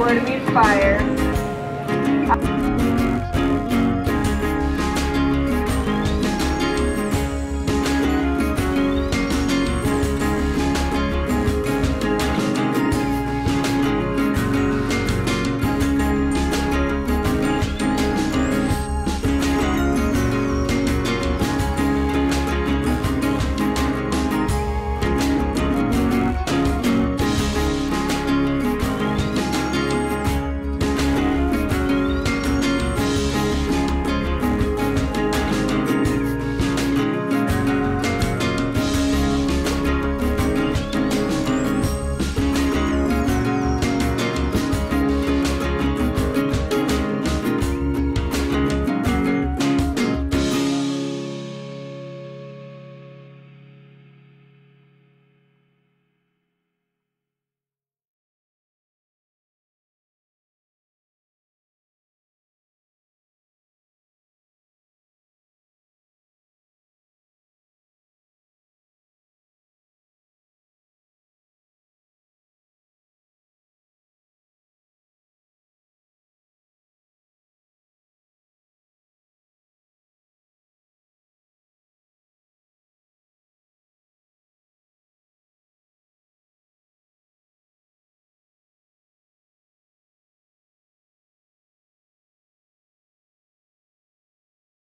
word of inspire.